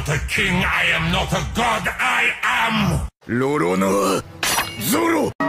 not a king, I am not a god, I am... Lorono... Zoro!